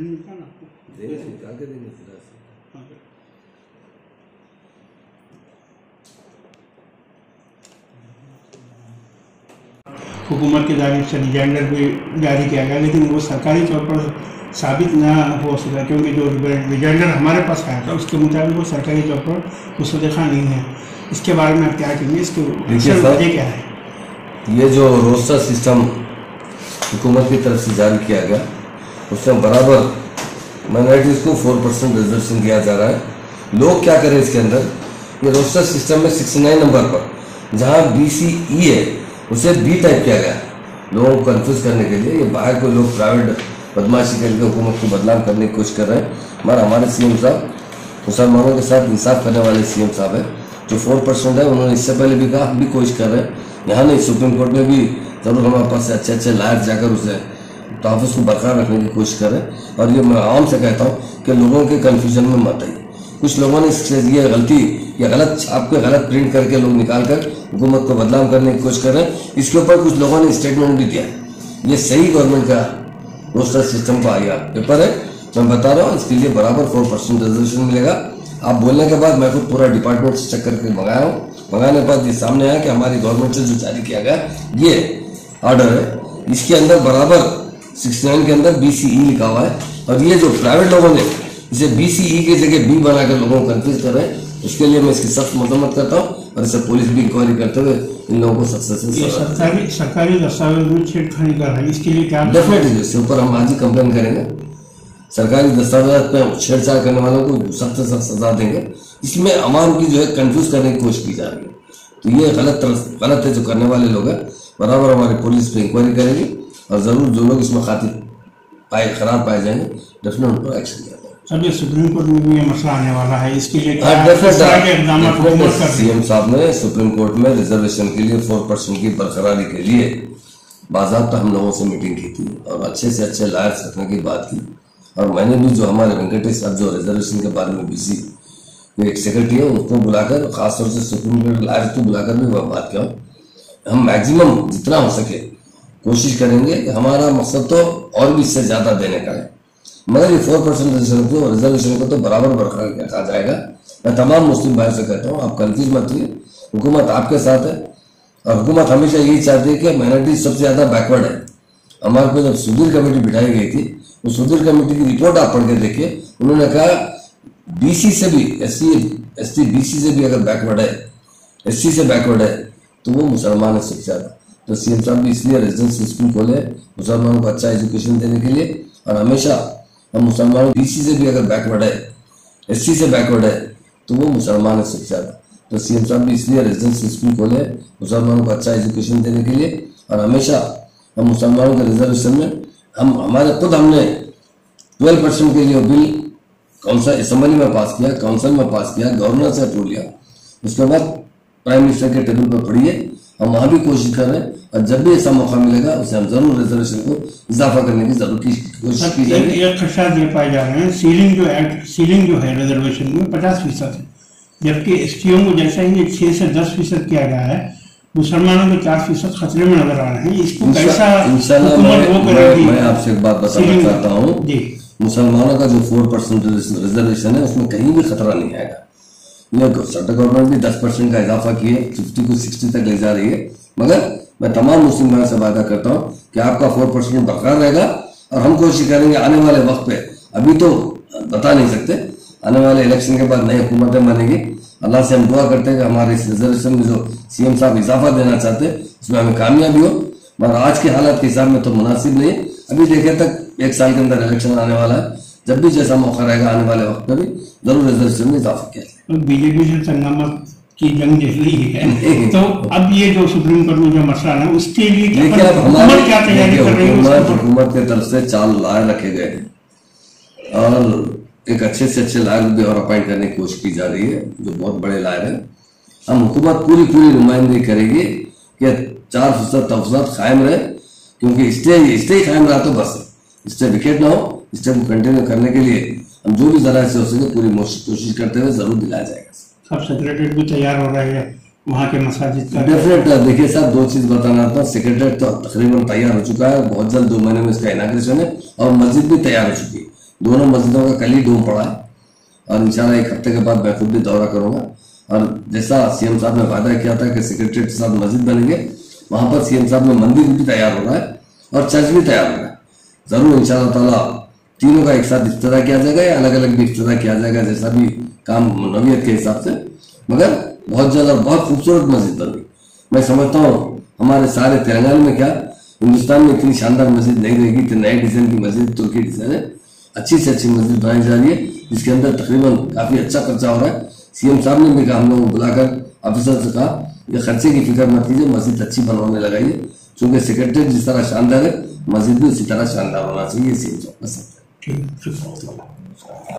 निकाल के देंगे फिर ऐसे। हुकूमत की जानी से रिजाइंडर भी जारी किया गया लेकिन वो सरकारी तौर पर साबित ना हो सका क्योंकि जो रिजाइंडर हमारे पास आया था उसके मुताबिक वो सरकारी तौर पर उसको देखा नहीं है। इसके बारे में आप क्या कहेंगे? इसकी वजह क्या है? ये जो रोस्टर सिस्टम हुकूमत की तरफ़ से जारी किया गया उसमें बराबर माइनॉरिटीज़ को फोर परसेंट रिजर्वेशन दिया जा रहा है। लोग क्या करें इसके अंदर? ये रोस्टर सिस्टम में 69 नंबर पर, जहाँ बी सी ई है, उसे बी टाइप किया गया। लोगों को कन्फ्यूज़ करने के लिए ये बाहर को लोग प्राइवेट बदमाशी करके हुकूमत को बदनाम करने की कोशिश कर रहे हैं। मगर हमारे सीएम साहब, मुसलमानों के साथ इंसाफ करने वाले सीएम साहब है, जो फोर परसेंट है, उन्होंने इससे पहले भी कहा भी कोशिश कर रहे हैं। यहाँ नहीं, सुप्रीम कोर्ट में भी ज़रूर हमारे पास से अच्छे अच्छे लायर जाकर उसे तहफ़ को बरकरार रखने की कोशिश करें। और ये मैं आम से कहता हूँ कि लोगों के कन्फ्यूज़न में मत आइए। कुछ लोगों ने इससे ये गलती या गलत छाप के गलत प्रिंट करके लोग निकाल कर हुकूमत को बदनाम करने की कोशिश कर रहे हैं। इसके ऊपर कुछ लोगों ने स्टेटमेंट भी दिया ये सही गवर्नमेंट का रोस्टर सिस्टम का आया पेपर है। मैं बता रहा हूँ, इसके लिए बराबर फोर परसेंट रिजर्वेशन मिलेगा। आप बोलने के बाद मैं खुद पूरा डिपार्टमेंट से चेक करके मंगाया हूँ। मंगाने के बाद ये सामने आया कि हमारी गवर्नमेंट से जो जारी किया गया, ये ऑर्डर है। इसके अंदर बराबर 69 के अंदर बीसीई लिखा हुआ है। और ये जो प्राइवेट लोगों ने इसे बीसीई की जगह बी बनाकर लोगों को कंफ्यूज कर रहे हैं उसके लिए मैं इसकी सख्त मजम्मत करता हूँ और इसे पुलिस भी इंक्वायरी करते हुए इन लोगों को से सरकारी सरकारी दस्तावेज़ में छेड़खानी कर रहा है इसके लिए क्या डेफिनेटली इसके ऊपर हम आज ही कंप्लेन करेंगे। सरकारी दस्तावेज़ पे छेड़छाड़ करने वालों को सख्त से सख्त सजा देंगे। इसमें अवाम की जो है कंफ्यूज करने की कोशिश की जा रही है। तो ये गलत गलत है जो करने वाले लोग हैं। बराबर हमारी पुलिस पे इंक्वायरी करेगी। और ज़रूर जो लोग इसमें खातिर पाए खराब पाए जाएँगे डेफिनेट उन पर एक्शन लिया जाएगा ये सुप्रीम कोर्ट में भी ये मसला आने वाला है। इसके लिए हाँ, सीएम साहब ने सुप्रीम कोर्ट में रिजर्वेशन के लिए फोर परसेंट की बरकरारी के लिए बाजाबता हम लोगों से मीटिंग की थी और अच्छे से अच्छे लायर्स रखने की बात की। और मैंने भी जो हमारे वेंकटेश साहब जो रिजर्वेशन के बारे में बिज़ी एक सेक्रेटरी है उसको बुलाकर खासतौर से सुप्रीम कोर्ट लायर्स को बुलाकर भी मैं बात किया हम मैक्सिमम जितना हो सके कोशिश करेंगे हमारा मकसद तो और भी इससे ज़्यादा देने का है। मगर ये फोर परसेंट रिजर्वेशन रिजर्वेशन को तो बराबर बरकरार रखा जाएगा। मैं तमाम मुस्लिम भाई से कहता हूँ, आप कंफ्यूज मत हुई हुकूमत आपके साथ है और हुकूमत हमेशा यही चाहती है कि माइनॉरिटी सबसे ज़्यादा बैकवर्ड है। हमारे को जब सुधीर कमेटी बिठाई गई थी, उस सुधीर कमेटी की रिपोर्ट आप पढ़ के देखिए। उन्होंने कहा बीसी से भी S C S T BC से भी अगर बैकवर्ड है एससी से बैकवर्ड है तो वो मुसलमान है सबसे ज़्यादा। तो सीएम साहब भी इसलिए रेजिडेंस स्कूल खोले, मुसलमानों को अच्छा एजुकेशन देने के लिए। और हमेशा हम मुसलमानों बीसी से भी अगर बैकवर्ड है एससी से बैकवर्ड है तो वो मुसलमान है सबसे ज़्यादा। तो सीएम साहब भी इसलिए रेजिडेंस स्कूल खोले, मुसलमानों को अच्छा एजुकेशन देने के लिए। और हमेशा हम मुसलमानों के रिजर्वेशन में, हम, हमारे खुद हमने ट्वेल्व परसेंट के लिए बिल काउंसिल असेंबली में पास किया काउंसिल में पास किया गवर्नर से अप्रूव लिया। उसके बाद प्राइम मिनिस्टर के टेबल पर पढ़िए हम वहाँ भी कोशिश कर रहे हैं और जब भी ऐसा मौका मिलेगा उसे हम ज़रूर रिजर्वेशन को इजाफा करने की ज़रूर की कोशिश की जाएगी एक खदशात ये पाए जा रहे हैं। सीलिंग जो एक्ट सीलिंग जो है रिजर्वेशन में पचास फ़ीसद है। जबकि एस को जैसा ही छह से दस फ़ीसद किया गया है मुसलमानों के चार फ़ीसद खतरे में नज़र आ रहे हैं। इसको कैसा मैं, आपसे एक बात बताना चाहता हूँ। जी। मुसलमानों का जो फोर परसेंट रिजर्वेशन है उसमें कहीं भी खतरा नहीं आएगा। सेंट्रल गवर्नमेंट भी दस परसेंट का इजाफा किए फिफ्टी को सिक्सटी तक ले जा रही है। मगर मैं तमाम मुस्लिम भाई से वादा करता हूँ कि आपका फोर परसेंट बरकरार रहेगा और हम कोशिश करेंगे आने वाले वक्त पे, अभी तो बता नहीं सकते, आने वाले इलेक्शन के बाद नई हुकूमतें बनेगी। अल्लाह से हम दुआ करते हैं कि हमारे इस रिजर्वेशन में जो सीएम साहब इजाफा देना चाहते हैं, उसमें हमें कामयाबी हो। मगर आज के हालात के हिसाब में तो मुनासिब नहीं है। अभी देखे तक एक साल के अंदर इलेक्शन आने वाला है। जब भी जैसा मौका रहेगा आने वाले वक्त में भी ज़रूर रिजर्वेशन में इजाफा किया जाएगा बीजेपी से संगमत की जंग रही है। तो अब ये जो सुप्रीम कोर्ट में जो मसला है उसके लिए देखिए अब हुकूमत हमारी क्या तैयारी कर रही है हुकूमत उसके ऊपर? हुकूमत के तरफ़ से चाल लाए रखे गए हैं। और एक अच्छे से अच्छे लायर भी और अपॉइंट करने की कोशिश की जा रही है जो बहुत बड़े लायर हैं। हम हुकूमत पूरी पूरी नुमाइंदगी करेगी कि चार फ़ीसद तफसत कायम रहे क्योंकि स्टे स्टे कायम रहा तो बस स्टे विकेट ना हो। स्टे को कंटिन्यू करने के लिए हम जो भी जरा से हो सके पूरी कोशिश करते हुए ज़रूर दिलाया जाएगा। सब सेक्रेटरी भी तैयार हो रहे हैं। वहाँ के मसाजिद का डेफिनेट देखिए साहब दो चीज़ बताना था सेक्रेटरी तो तकरीबन तैयार हो चुका है। बहुत जल्द दो महीने में इसका इनाग्रेशन है और मस्जिद भी तैयार हो चुकी है। दोनों मस्जिदों का कल ही डोम पड़ा है और इंशाल्लाह एक हफ़्ते के बाद मैं खुद भी दौरा करूँगा। और जैसा सीएम साहब ने वादा किया था कि सेक्रेटरी के साथ मस्जिद बनेंगे वहाँ पर सीएम साहब में मंदिर भी तैयार हो रहा है और चर्च भी तैयार हो रहा है। ज़रूर इंशाल्लाह ताला तीनों का एक साथ इफ्तः किया जाएगा या अलग अलग भी इफ्तः किया जाएगा, जैसा भी काम नवीयत के हिसाब से। मगर बहुत ज़्यादा, बहुत खूबसूरत मस्जिद बन गई मैं समझता हूँ हमारे सारे तेलंगाना में क्या, हिंदुस्तान में इतनी शानदार मस्जिद नहीं रहेगी कि नए डिज़ाइन की मस्जिद, तुर्की डिज़ाइन है। अच्छी से अच्छी मस्जिद बनाई जा रही है, जिसके अंदर तकरीबन काफ़ी अच्छा खर्चा हो रहा है। सीएम साहब ने भी कहा, हम लोगों को बुलाकर ऑफिसर से कहा, ये खर्चे की फ़िक्र मत कीजिए, मस्जिद अच्छी बनवाने लगाइए। क्योंकि सेक्रेटरी जिस तरह शानदार है, मस्जिद भी उसी तरह शानदार होना चाहिए सीएम साहब का सब ठीक है शुक्रिया